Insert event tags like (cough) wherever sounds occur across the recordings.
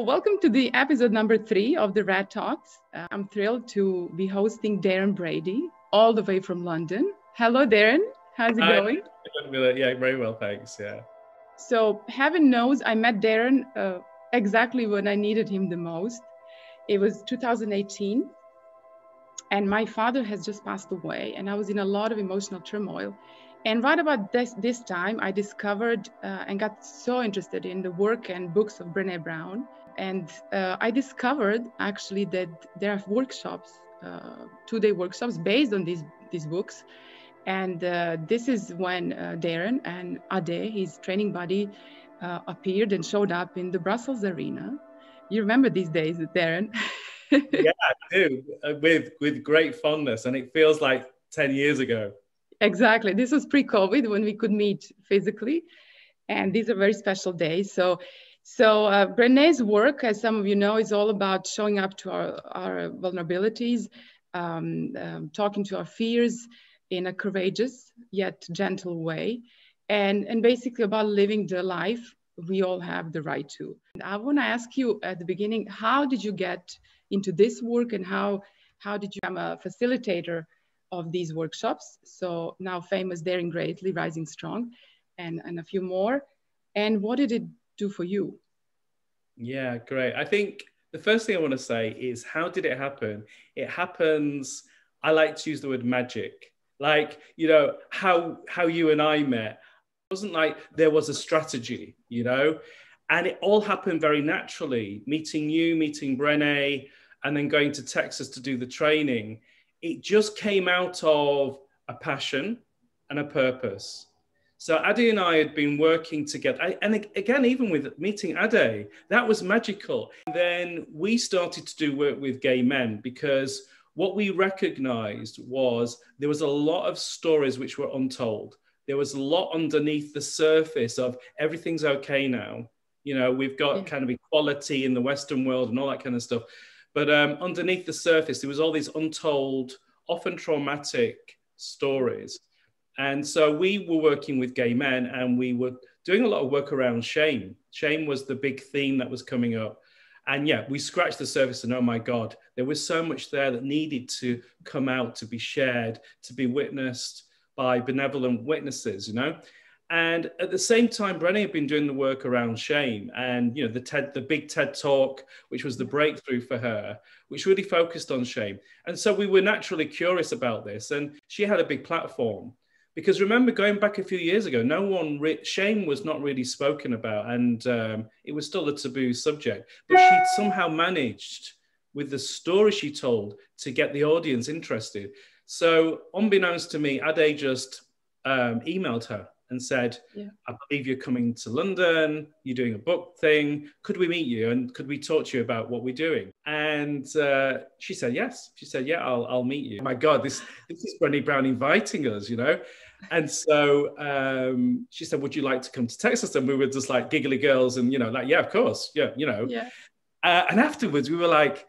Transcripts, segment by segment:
Welcome to the episode number three of the Rad Talks. Uh, I'm thrilled to be hosting Darren Brady all the way from London. Hello, Darren. How's it Hi. going? Yeah, very well, thanks. Yeah. So, heaven knows I met Darren uh, exactly when I needed him the most. It was 2018, and my father has just passed away, and I was in a lot of emotional turmoil. And right about this, this time, I discovered uh, and got so interested in the work and books of Brené Brown. And uh, I discovered actually that there are workshops, uh, two day workshops based on these, these books. And uh, this is when uh, Darren and Ade, his training buddy, uh, appeared and showed up in the Brussels arena. You remember these days, Darren? (laughs) yeah, I do, uh, with, with great fondness. And it feels like 10 years ago. Exactly. This was pre-COVID when we could meet physically, and these are very special days. So, so uh, Brené's work, as some of you know, is all about showing up to our, our vulnerabilities, um, um, talking to our fears in a courageous yet gentle way, and and basically about living the life we all have the right to. And I want to ask you at the beginning, how did you get into this work, and how how did you become a facilitator? of these workshops. So now famous Daring Greatly, Rising Strong, and, and a few more. And what did it do for you? Yeah, great. I think the first thing I want to say is how did it happen? It happens, I like to use the word magic. Like, you know, how how you and I met. It wasn't like there was a strategy, you know, and it all happened very naturally. Meeting you, meeting Brené, and then going to Texas to do the training it just came out of a passion and a purpose. So Ade and I had been working together. And again, even with meeting Ade, that was magical. And then we started to do work with gay men because what we recognized was there was a lot of stories which were untold. There was a lot underneath the surface of everything's okay now. You know, we've got yeah. kind of equality in the Western world and all that kind of stuff. But um, underneath the surface, there was all these untold, often traumatic stories. And so we were working with gay men and we were doing a lot of work around shame. Shame was the big theme that was coming up. And yeah, we scratched the surface and oh my God, there was so much there that needed to come out, to be shared, to be witnessed by benevolent witnesses, you know? And at the same time, Brené had been doing the work around shame and, you know, the TED, the big TED talk, which was the breakthrough for her, which really focused on shame. And so we were naturally curious about this. And she had a big platform because remember going back a few years ago, no one, re- shame was not really spoken about and um, it was still a taboo subject, but she somehow managed with the story she told to get the audience interested. So unbeknownst to me, Ade just um, emailed her and said, yeah. I believe you're coming to London, you're doing a book thing. Could we meet you and could we talk to you about what we're doing? And uh, she said, Yes. She said, Yeah, I'll, I'll meet you. Oh my God, this, this is Brené Brown inviting us, you know? And so um, she said, Would you like to come to Texas? And we were just like giggly girls and, you know, like, Yeah, of course. Yeah, you know. Yeah. Uh, and afterwards, we were like,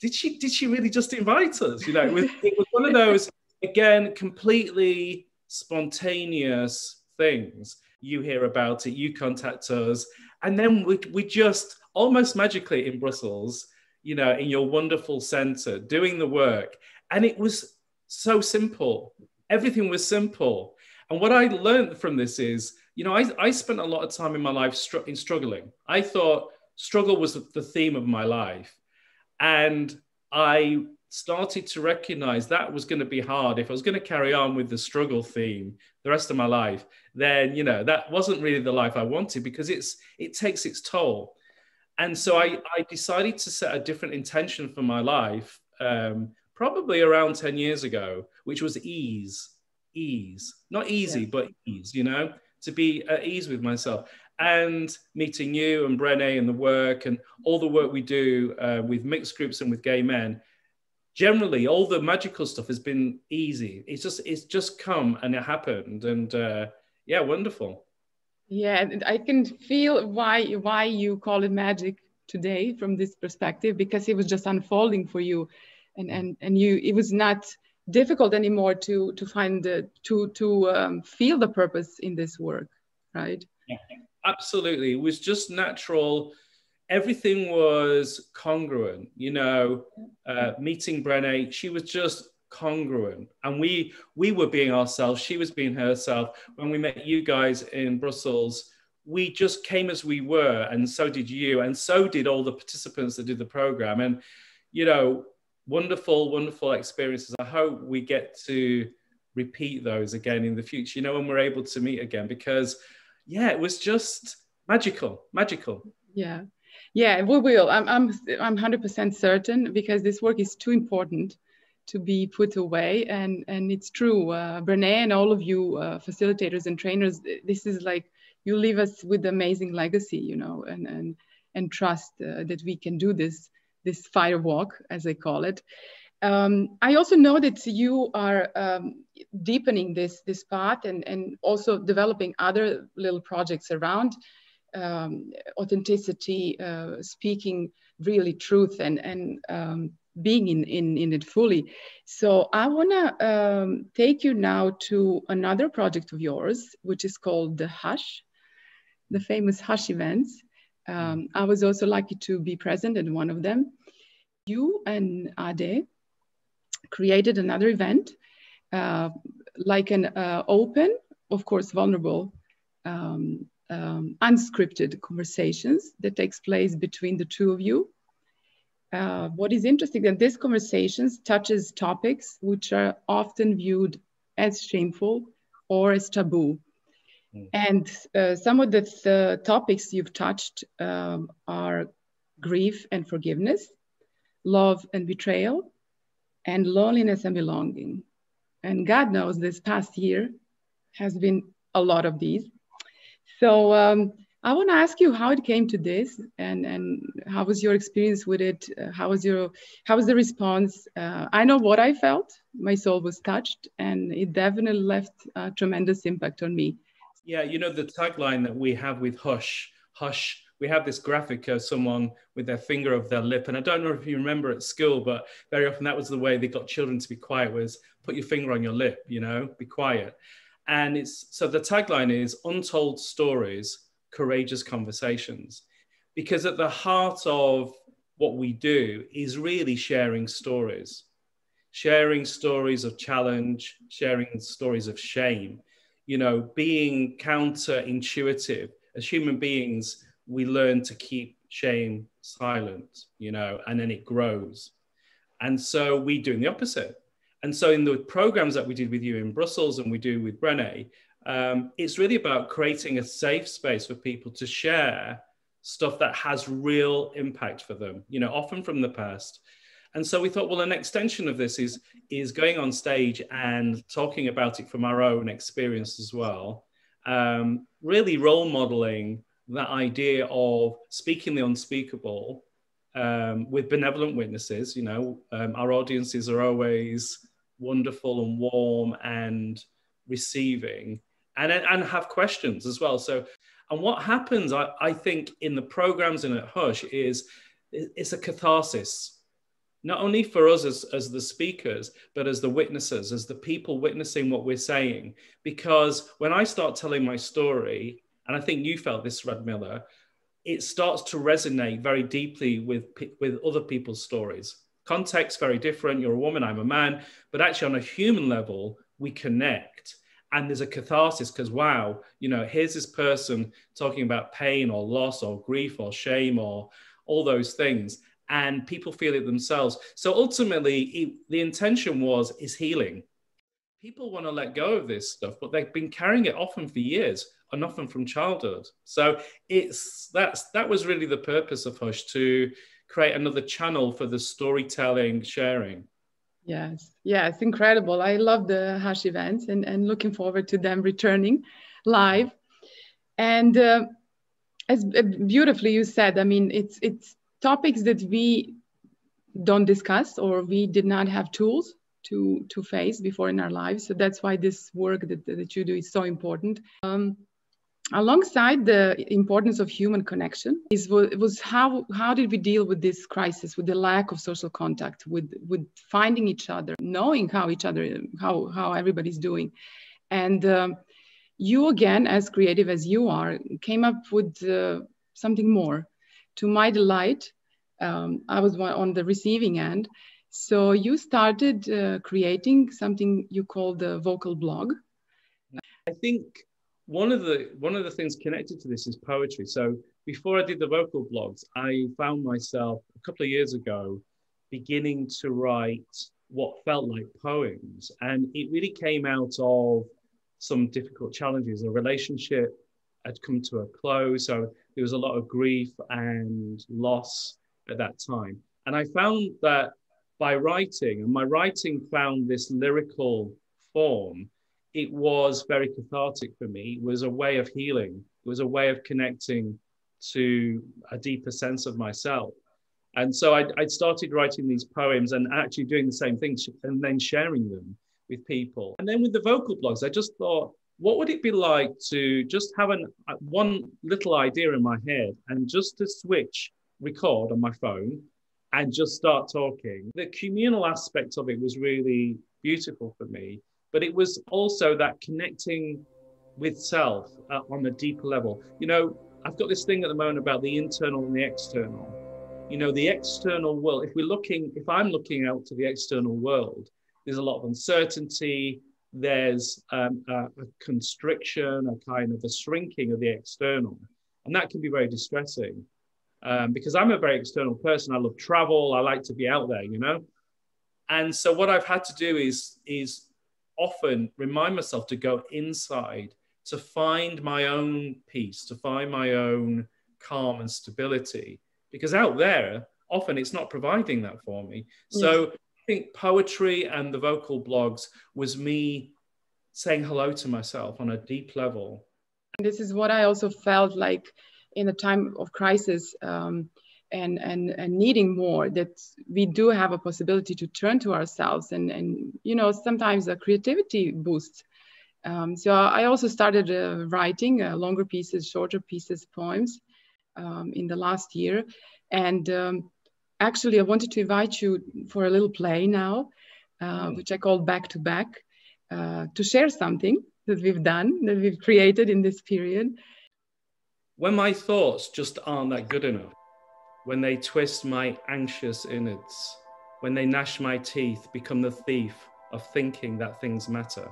did she did she really just invite us? You know, it was, (laughs) it was one of those again completely spontaneous things. You hear about it, you contact us, and then we, we just almost magically in Brussels, you know, in your wonderful center, doing the work. And it was so simple. Everything was simple. And what I learned from this is, you know, I, I spent a lot of time in my life str- in struggling. I thought struggle was the theme of my life. And I started to recognize that was going to be hard. If I was going to carry on with the struggle theme the rest of my life, then you know that wasn't really the life I wanted because it's it takes its toll. And so I, I decided to set a different intention for my life, um, probably around 10 years ago, which was ease, ease, not easy, yeah. but ease, you know, to be at ease with myself and meeting you and Brené and the work and all the work we do uh, with mixed groups and with gay men. Generally all the magical stuff has been easy. It's just it's just come and it happened and uh, yeah wonderful. Yeah i can feel why why you call it magic today from this perspective because it was just unfolding for you and and and you it was not difficult anymore to to find the to to um, feel the purpose in this work right yeah absolutely it was just natural everything was congruent. You know, uh, meeting Brené, she was just congruent, and we we were being ourselves. She was being herself. When we met you guys in Brussels, we just came as we were, and so did you, and so did all the participants that did the program. And you know, wonderful, wonderful experiences. I hope we get to repeat those again in the future. You know, when we're able to meet again, because yeah, it was just magical, magical. Yeah, yeah, we will. I'm I'm I'm hundred percent certain because this work is too important to be put away, and and it's true. Uh, Brené and all of you uh, facilitators and trainers, this is like you leave us with amazing legacy, you know, and and and trust uh, that we can do this this fire walk, as they call it. Um, I also know that you are um, deepening this this path and and also developing other little projects around um, authenticity, uh, speaking really truth, and and um, being in, in in it fully. So I want to um, take you now to another project of yours, which is called the Hush, the famous Hush events. Um, I was also lucky to be present at one of them. You and Ade created another event, uh, like an uh, open, of course, vulnerable um, um, unscripted conversations that takes place between the two of you. Uh, what is interesting that these conversations touches topics which are often viewed as shameful or as taboo. Mm. And uh, some of the th topics you've touched um, are grief and forgiveness, love and betrayal, and loneliness and belonging. And God knows this past year has been a lot of these. So um, I want to ask you how it came to this, and and how was your experience with it? Uh, how was your how was the response? Uh, I know what I felt. My soul was touched, and it definitely left a tremendous impact on me. Yeah, you know the tagline that we have with Hush, Hush. We have this graphic of someone with their finger of their lip, and I don't know if you remember at school, but very often that was the way they got children to be quiet was put your finger on your lip, you know, be quiet. And it's so the tagline is untold stories, courageous conversations. Because at the heart of what we do is really sharing stories, sharing stories of challenge, sharing stories of shame, you know, being counterintuitive. As human beings, we learn to keep shame silent, you know, and then it grows. And so we do the opposite. And so in the programs that we did with you in Brussels and we do with Brené, um, it's really about creating a safe space for people to share stuff that has real impact for them, you know, often from the past. And so we thought, well, an extension of this is, is going on stage and talking about it from our own experience as well. Um, really role modeling that idea of speaking the unspeakable um, with benevolent witnesses. You know, um, our audiences are always wonderful and warm and receiving and, and have questions as well. So, and what happens, I, I think, in the programs and at Hush is it's a catharsis, not only for us as, as the speakers, but as the witnesses, as the people witnessing what we're saying. Because when I start telling my story, and I think you felt this, Radmila, it starts to resonate very deeply with, with other people's stories context very different. You're a woman, I'm a man, but actually on a human level, we connect. And there's a catharsis because, wow, you know, here's this person talking about pain or loss or grief or shame or all those things. And people feel it themselves. So ultimately, the intention was is healing. People want to let go of this stuff, but they've been carrying it often for years and often from childhood. So it's that's that was really the purpose of Hush to create another channel for the storytelling sharing. Yes, yes, incredible. I love the Hush events and, and looking forward to them returning live. And uh, as uh, beautifully you said, I mean, it's it's topics that we don't discuss or we did not have tools to to face before in our lives. So that's why this work that, that you do is so important. Um, alongside the importance of human connection is was how how did we deal with this crisis with the lack of social contact with with finding each other knowing how each other how how everybody's doing and um, you again as creative as you are came up with uh, something more to my delight, um, I was on the receiving end. So you started uh, creating something you call the vocal blog. I think one of the one of the things connected to this is poetry. So before I did the vocal blogs, I found myself a couple of years ago beginning to write what felt like poems, and it really came out of some difficult challenges. A relationship had come to a close, so there was a lot of grief and loss at that time. And I found that by writing, and my writing found this lyrical form, it was very cathartic for me. It was a way of healing, it was a way of connecting to a deeper sense of myself. And so I'd, I'd started writing these poems and actually doing the same thing and then sharing them with people. And then with the vocal blogs, I just thought, what would it be like to just have an, one little idea in my head and just to switch record on my phone and just start talking. The communal aspect of it was really beautiful for me, but it was also that connecting with self uh, on a deeper level. You know, I've got this thing at the moment about the internal and the external. You know, the external world, if we're looking, if I'm looking out to the external world, there's a lot of uncertainty, there's um, a, a constriction, a kind of a shrinking of the external. And that can be very distressing um, because I'm a very external person. I love travel. I like to be out there, you know. And so what I've had to do is is often remind myself to go inside to find my own peace, to find my own calm and stability, because out there often it's not providing that for me. So. I think poetry and the vocal blogs was me saying hello to myself on a deep level. This is what I also felt like in a time of crisis um, and, and, and needing more, that we do have a possibility to turn to ourselves and, and you know, sometimes a creativity boost. Um, so I also started uh, writing uh, longer pieces, shorter pieces, poems um, in the last year. And um, actually, I wanted to invite you for a little play now, uh, mm. which I call Back to Back, uh, to share something that we've done, that we've created in this period. When my thoughts just aren't that good enough, when they twist my anxious innards, when they gnash my teeth, become the thief of thinking that things matter.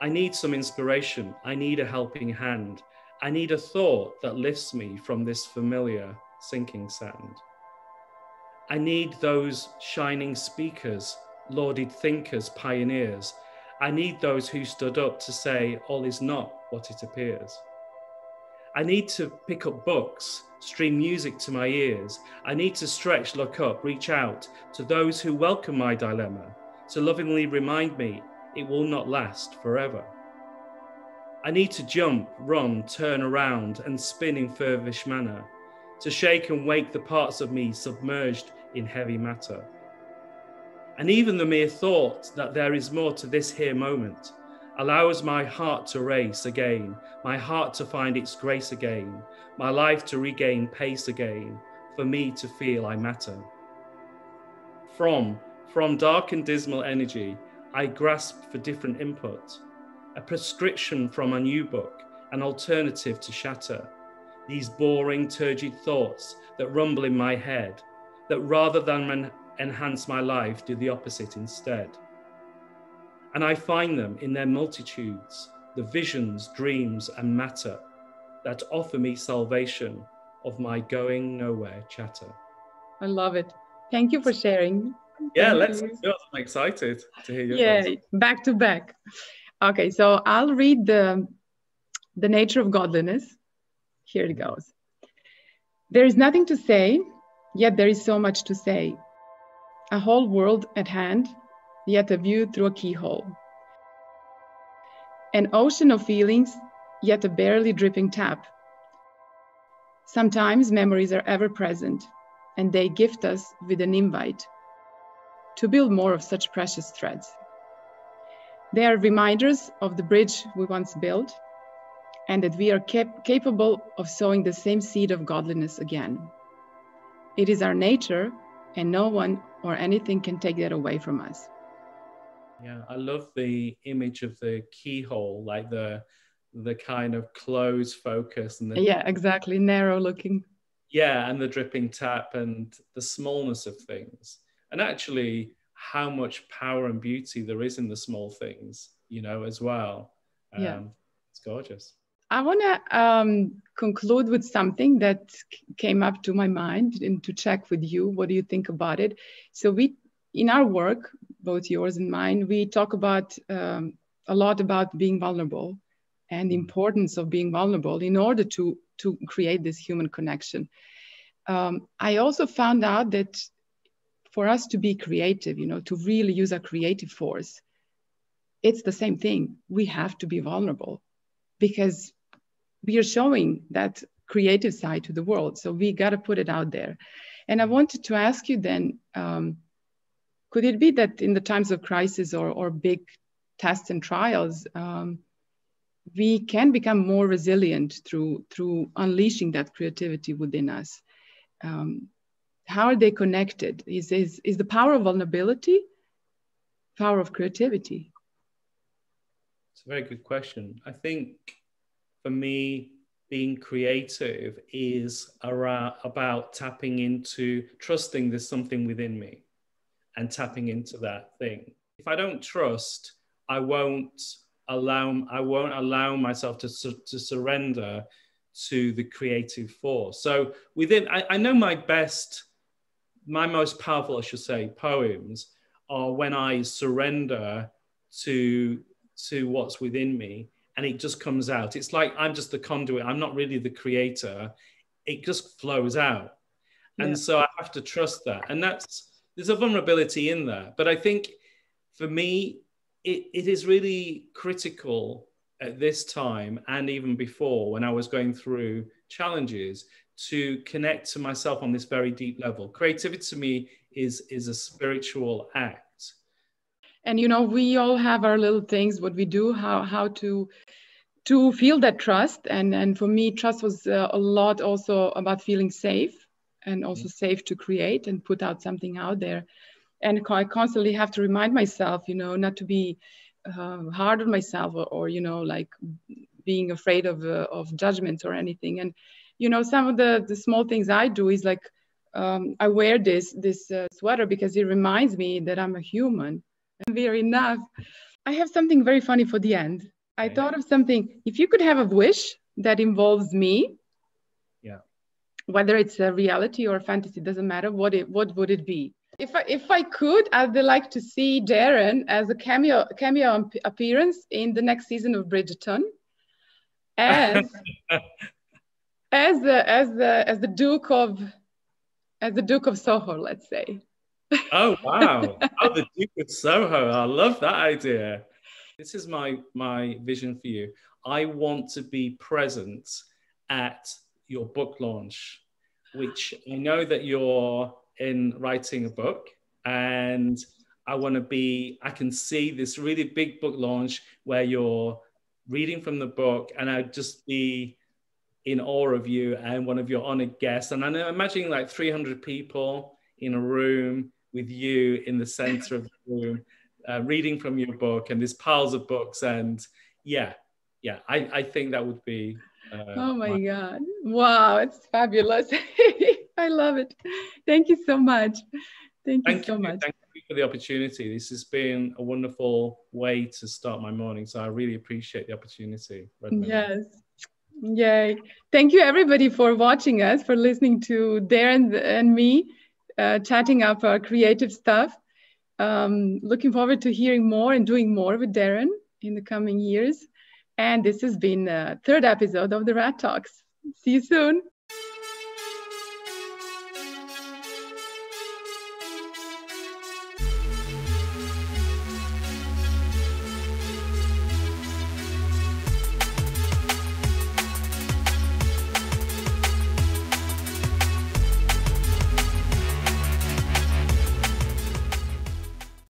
I need some inspiration. I need a helping hand. I need a thought that lifts me from this familiar sinking sand. I need those shining speakers, lauded thinkers, pioneers. I need those who stood up to say all is not what it appears. I need to pick up books, stream music to my ears. I need to stretch, look up, reach out to those who welcome my dilemma, to lovingly remind me it will not last forever. I need to jump, run, turn around, and spin in furvish manner, to shake and wake the parts of me submerged in heavy matter. And even the mere thought that there is more to this here moment allows my heart to race again, my heart to find its grace again, my life to regain pace again, for me to feel I matter. From, from dark and dismal energy, I grasp for different input, a prescription from a new book, an alternative to shatter. These boring, turgid thoughts that rumble in my head, that rather than enhance my life, do the opposite instead. And I find them in their multitudes, the visions, dreams, and matter that offer me salvation of my going nowhere chatter. I love it. Thank you for sharing. Yeah, Thank let's go. I'm excited to hear your Yeah, voice. back to back. Okay, so I'll read the, the nature of godliness. Here it goes. There is nothing to say, yet there is so much to say. A whole world at hand, yet a view through a keyhole. An ocean of feelings, yet a barely dripping tap. Sometimes memories are ever present, and they gift us with an invite to build more of such precious threads. They are reminders of the bridge we once built, and that we are cap capable of sowing the same seed of godliness again. It is our nature, and no one or anything can take that away from us. Yeah, I love the image of the keyhole, like the the kind of close focus and the yeah, exactly, narrow looking. yeah, and the dripping tap and the smallness of things, and actually how much power and beauty there is in the small things, you know, as well. Um, yeah, it's gorgeous. I want to um, conclude with something that came up to my mind and to check with you. What do you think about it? So we, in our work, both yours and mine, we talk about um, a lot about being vulnerable and the importance of being vulnerable in order to to create this human connection. Um, I also found out that for us to be creative, you know, to really use our creative force, it's the same thing. We have to be vulnerable because we are showing that creative side to the world. So we got to put it out there. And I wanted to ask you then um, could it be that in the times of crisis or, or big tests and trials, um, we can become more resilient through through unleashing that creativity within us um, how are they connected is, is is the power of vulnerability power of creativity it's a very good question i think for me being creative is around, about tapping into trusting there's something within me and tapping into that thing if i don't trust i won't allow I won't allow myself to, to surrender to the creative force. So within I, I know my best, my most powerful, I should say, poems are when I surrender to to what's within me and it just comes out. It's like I'm just the conduit. I'm not really the creator. It just flows out. And yeah. so I have to trust that. And that's there's a vulnerability in there. But I think for me, it, it is really critical at this time and even before when I was going through challenges to connect to myself on this very deep level. Creativity to me is is a spiritual act. And you know, we all have our little things, what we do, how how to to feel that trust. And and for me, trust was uh, a lot also about feeling safe and also mm-hmm. safe to create and put out something out there and I constantly have to remind myself, you know, not to be uh, hard on myself or, or, you know, like being afraid of uh, of judgments or anything. And you know, some of the the small things I do is like um, I wear this this uh, sweater because it reminds me that I'm a human. (laughs) Fair enough, I have something very funny for the end. I yeah. thought of something. If you could have a wish that involves me, yeah, whether it's a reality or a fantasy, doesn't matter. What it what would it be? If I, if I could, I'd like to see Darren as a cameo cameo appearance in the next season of Bridgerton, as (laughs) as the as the as the Duke of as the Duke of Soho, let's say. Oh wow! oh, the Duke of Soho. I love that idea. This is my my vision for you. I want to be present at your book launch, which I know that you're in writing a book and I want to be, I can see this really big book launch where you're reading from the book and I'd just be in awe of you and one of your honored guests. And I'm imagining like 300 people in a room with you in the center of the room, uh, reading from your book and these piles of books. And yeah, yeah, I, I think that would be. Uh, oh my, my God. Wow, it's fabulous. (laughs) I love it. Thank you so much. Thank you so you, much. Thank you for the opportunity. This has been a wonderful way to start my morning. So I really appreciate the opportunity. Yes. Yay. Thank you, everybody, for watching us, for listening to Darren and me uh, chatting up our creative stuff. Um, looking forward to hearing more and doing more with Darren in the coming years. And this has been the third episode of the Rad Talks. See you soon.